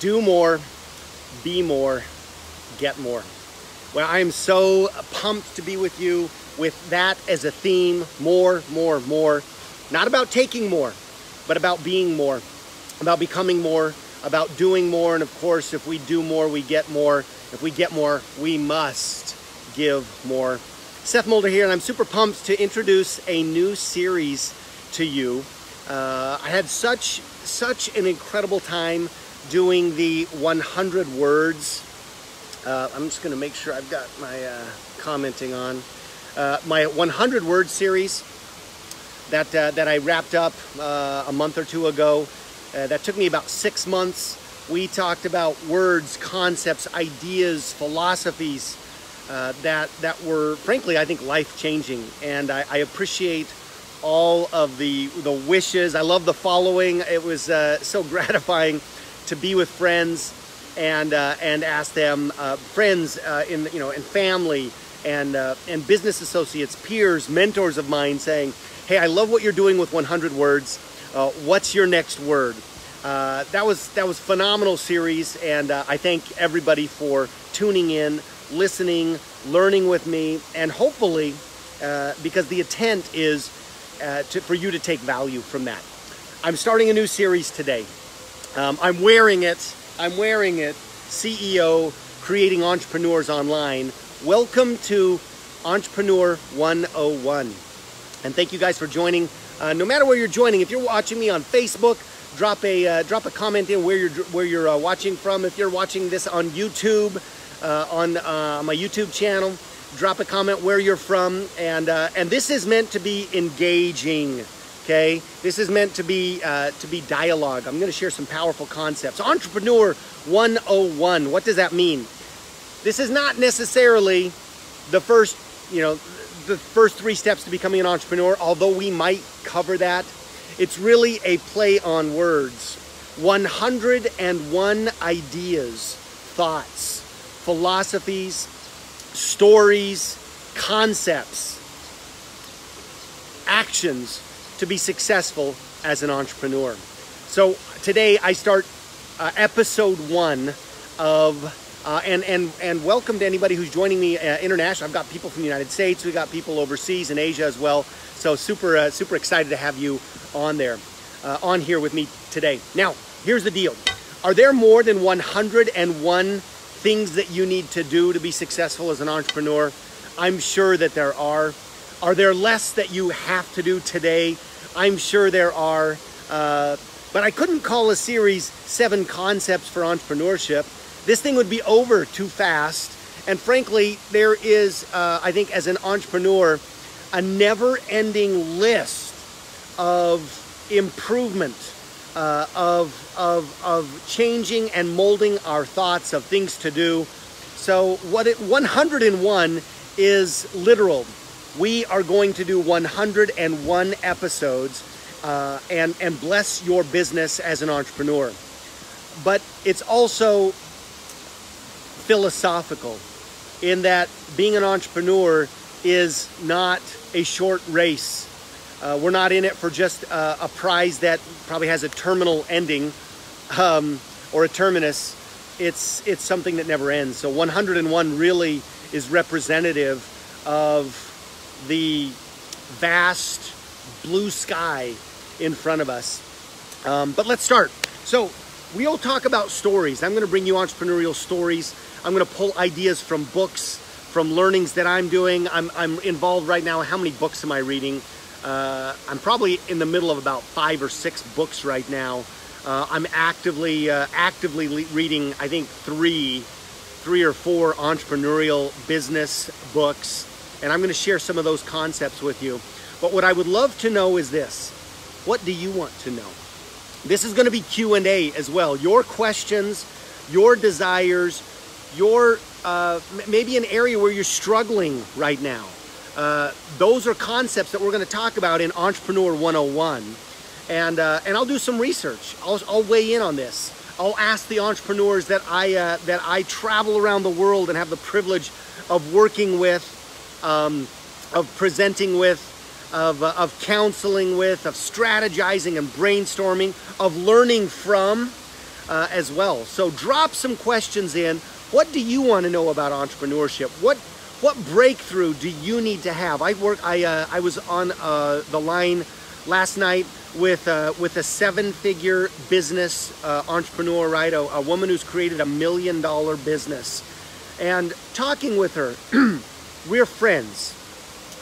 do more, be more, get more. Well, I am so pumped to be with you with that as a theme more, more, more. Not about taking more, but about being more, about becoming more, about doing more. And of course, if we do more, we get more. If we get more, we must give more. Seth Mulder here, and I'm super pumped to introduce a new series to you. Uh, I had such such an incredible time doing the 100 words. Uh, I'm just going to make sure I've got my uh, commenting on uh, my 100 word series that uh, that I wrapped up uh, a month or two ago. that took me about six months. We talked about words, concepts, ideas, philosophies that that were, frankly, I think life changing, and I, I appreciate all of the the wishes. I love the following. It was uh, so gratifying to be with friends and uh, and ask them, uh, friends uh, in you know and family and uh, and business associates, peers, mentors of mine, saying, "Hey, I love what you're doing with 100 words. Uh, what's your next word?" that was that was phenomenal series, and I thank everybody for tuning in, listening, learning with me, and hopefully, because the intent is uh, to, for you to take value from that. I'm starting a new series today. Um, I'm wearing it. I'm wearing it. CEO Creating Entrepreneurs Online. Welcome to Entrepreneur 101. And thank you guys for joining. Uh, no matter where you're joining, if you're watching me on Facebook, drop a uh, drop a comment in where you're where you're uh, watching from. If you're watching this on YouTube, uh, on uh, my YouTube channel, drop a comment where you're from, and uh, and this is meant to be engaging. Okay, this is meant to be uh, to be dialogue. I'm going to share some powerful concepts. Entrepreneur 101. What does that mean? This is not necessarily the first, you know, the first three steps to becoming an entrepreneur. Although we might cover that, it's really a play on words. 101 ideas, thoughts, philosophies, stories, concepts, actions to be successful as an entrepreneur. So today I start uh, episode one of uh, and and and welcome to anybody who's joining me uh, international. I've got people from the United States, We've got people overseas in Asia as well. So super uh, super excited to have you on there, uh, on here with me today. Now here's the deal: Are there more than 101 things that you need to do to be successful as an entrepreneur? I'm sure that there are. Are there less that you have to do today? I'm sure there are. Uh, but I couldn't call a series Seven Concepts for Entrepreneurship. This thing would be over too fast. And frankly, there is, uh, I think, as an entrepreneur, a never ending list of improvement uh, of, of, of changing and molding our thoughts of things to do. So what it 101 is literal. We are going to do 101 episodes uh, and, and bless your business as an entrepreneur. But it's also philosophical in that being an entrepreneur is not a short race uh, we're not in it for just uh, a prize that probably has a terminal ending um, or a terminus. It's it's something that never ends. So 101 really is representative of the vast blue sky in front of us. Um, but let's start. So we all talk about stories. I'm going to bring you entrepreneurial stories. I'm going to pull ideas from books, from learnings that I'm doing. I'm, I'm involved right now. How many books am I reading? Uh, I'm probably in the middle of about five or six books right now. Uh, I'm actively uh, actively reading, I think three, three or four entrepreneurial business books, and I'm going to share some of those concepts with you. But what I would love to know is this: What do you want to know? This is going to be Q and A as well. Your questions, your desires, your uh, maybe an area where you're struggling right now. Uh, those are concepts that we're going to talk about in Entrepreneur 101. And, uh, and I'll do some research. I'll, I'll weigh in on this. I'll ask the entrepreneurs that I, uh, that I travel around the world and have the privilege of working with, um, of presenting with, of, uh, of counseling with, of strategizing and brainstorming, of learning from. uh, as well. So drop some questions in. What do you want to know about entrepreneurship? What what breakthrough do you need to have? I work. I uh, I was on uh, the line last night with uh, with a seven-figure business uh, entrepreneur, right? A, a, woman who's created a million-dollar business, and talking with her, we're friends,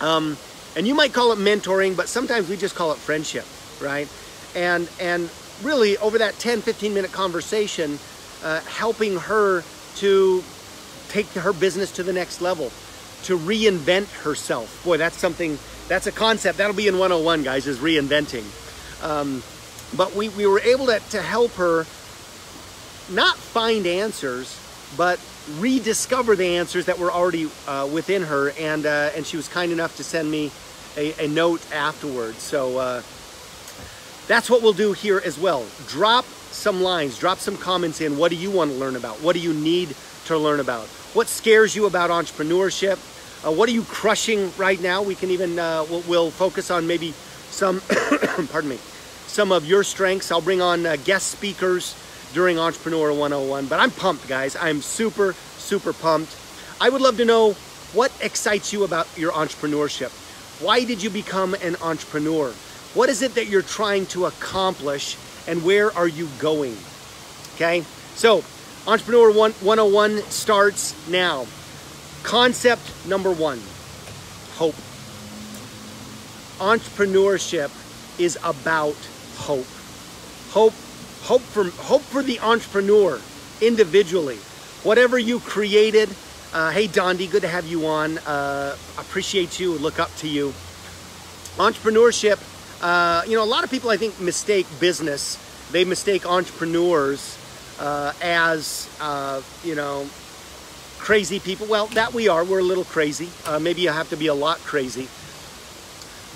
um, and you might call it mentoring, but sometimes we just call it friendship, right? And and really over that 10, 15 minute conversation, uh, helping her to take her business to the next level, to reinvent herself. Boy, that's something. That's a concept that'll be in 101, guys. Is reinventing um, but we, we were able to, to help her not find answers, but rediscover the answers that were already uh, within her. And, uh, and she was kind enough to send me a, a note afterwards. So uh, that's what we'll do here as well. Drop some lines, drop some comments in. What do you want to learn about? What do you need to learn about? What scares you about entrepreneurship? Uh, what are you crushing right now? We can even, uh, we'll, we'll focus on maybe some, pardon me, some of your strengths. I'll bring on uh, guest speakers during Entrepreneur 101, but I'm pumped, guys. I'm super, super pumped. I would love to know what excites you about your entrepreneurship. Why did you become an entrepreneur? What is it that you're trying to accomplish and where are you going? Okay, so Entrepreneur 101 starts now. Concept number one hope. Entrepreneurship is about hope. Hope, hope for, hope for the entrepreneur individually. Whatever you created, uh, hey Dondi, good to have you on. Uh, appreciate you, look up to you. Entrepreneurship, uh, you know, a lot of people I think mistake business. They mistake entrepreneurs uh, as, uh, you know, crazy people. Well, that we are. We're a little crazy. Uh, maybe you have to be a lot crazy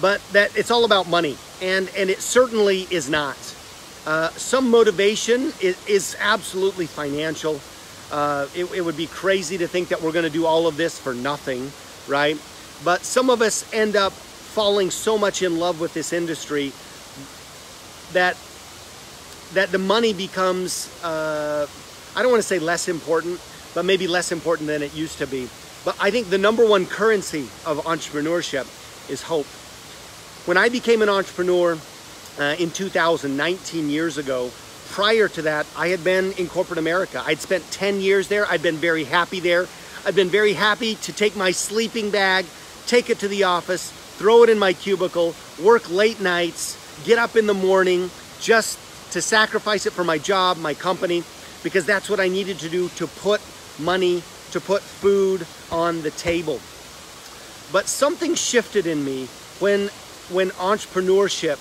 but that it's all about money, and, and it certainly is not. Uh, some motivation is, is absolutely financial. Uh, it, it, would be crazy to think that we're going to do all of this for nothing, right? But some of us end up falling so much in love with this industry that that the money becomes uh, I don't want to say less important, but maybe less important than it used to be. But I think the number one currency of entrepreneurship is hope. When I became an entrepreneur uh, in 2019 years ago, prior to that, I had been in corporate America. I'd spent 10 years there. I'd been very happy there. I'd been very happy to take my sleeping bag, take it to the office, throw it in my cubicle, work late nights, get up in the morning just to sacrifice it for my job, my company, because that's what I needed to do to put money, to put food on the table. But something shifted in me when when entrepreneurship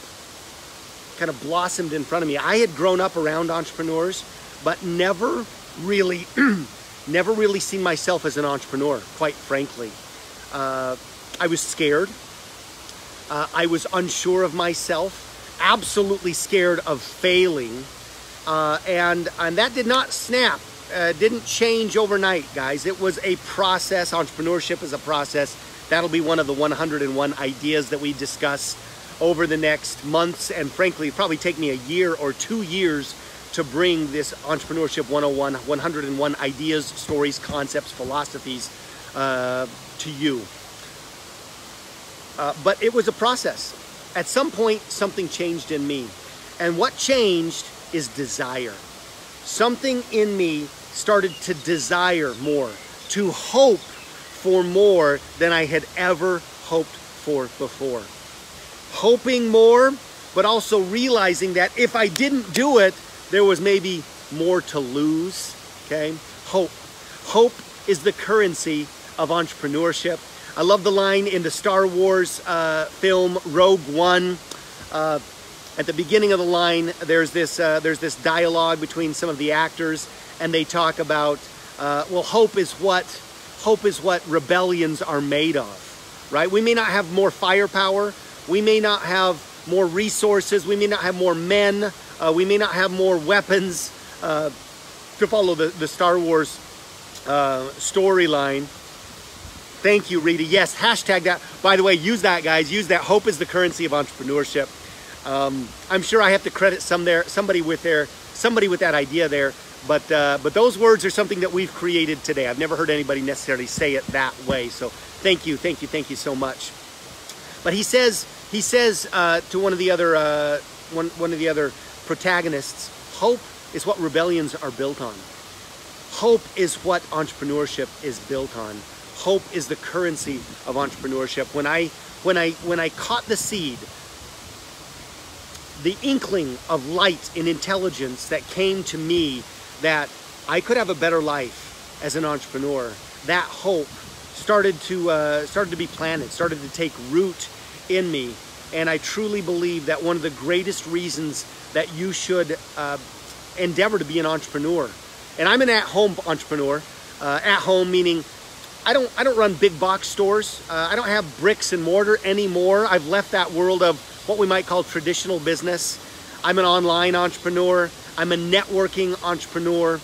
kind of blossomed in front of me. I had grown up around entrepreneurs, but never really, never really seen myself as an entrepreneur, quite frankly. Uh, I was scared. Uh, I was unsure of myself, absolutely scared of failing. Uh, and, and that did not snap, uh, didn't change overnight, guys. It was a process. Entrepreneurship is a process That'll be one of the 101 ideas that we discuss over the next months and frankly probably take me a year or two years to bring this entrepreneurship 101 101 ideas stories concepts philosophies uh, to you. Uh, but it was a process. At some point something changed in me. And what changed is desire. Something in me started to desire more to hope for more than I had ever hoped for before. Hoping more, but also realizing that if I didn't do it, there was maybe more to lose, okay? Hope. Hope is the currency of entrepreneurship. I love the line in the Star Wars uh, film Rogue One. Uh, at the beginning of the line, there's this uh, there's this dialogue between some of the actors, and they talk about, uh, well, hope is what hope is what rebellions are made of, right? We may not have more firepower. We may not have more resources. We may not have more men. Uh, we may not have more weapons uh, to follow the, the Star Wars uh, storyline. Thank you, Rita. Yes, hashtag that. By the way, use that, guys. Use that. Hope is the currency of entrepreneurship. Um, I'm sure I have to credit some there, somebody with their somebody with that idea there. But, uh, but those words are something that we've created today. I've never heard anybody necessarily say it that way. So thank you, thank you, thank you so much. But he says, he says uh, to one of the other, uh, one, one of the other protagonists, hope is what rebellions are built on. Hope is what entrepreneurship is built on. Hope is the currency of entrepreneurship. When I, when I, when I caught the seed, the inkling of light and intelligence that came to me that I could have a better life as an entrepreneur. That hope started to uh, started to be planted, started to take root in me, and I truly believe that one of the greatest reasons that you should uh, endeavor to be an entrepreneur, and I'm an at-home entrepreneur. Uh, at home meaning I don't I don't run big box stores. Uh, I don't have bricks and mortar anymore. I've left that world of what we might call traditional business. I'm an online entrepreneur. I'm a networking entrepreneur.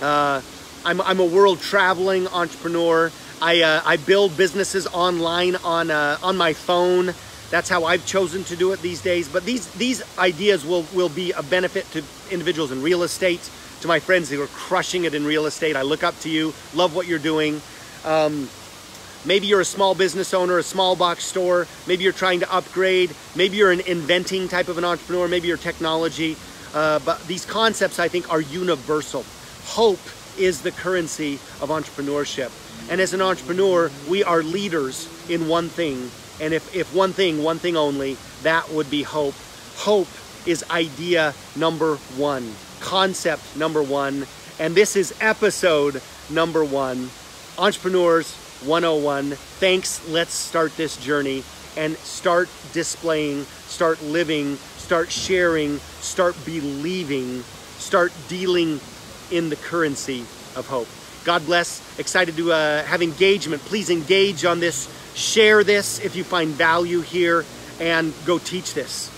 Uh, I'm, I'm, a world traveling entrepreneur. I, uh, I build businesses online on, uh, on my phone. That's how I've chosen to do it these days. But these, these ideas will, will be a benefit to individuals in real estate, to my friends who are crushing it in real estate. I look up to you, love what you're doing. Um, maybe you're a small business owner, a small box store. Maybe you're trying to upgrade. Maybe you're an inventing type of an entrepreneur. Maybe you're technology. Uh, but these concepts, I think, are universal. Hope is the currency of entrepreneurship. And as an entrepreneur, we are leaders in one thing. And if, if one thing, one thing only, that would be hope. Hope is idea number one, concept number one. And this is episode number one, Entrepreneurs 101. Thanks. Let's start this journey and start displaying, start living start sharing, start believing, start dealing in the currency of hope. God bless. Excited to uh, have engagement. Please engage on this. Share this if you find value here and go teach this.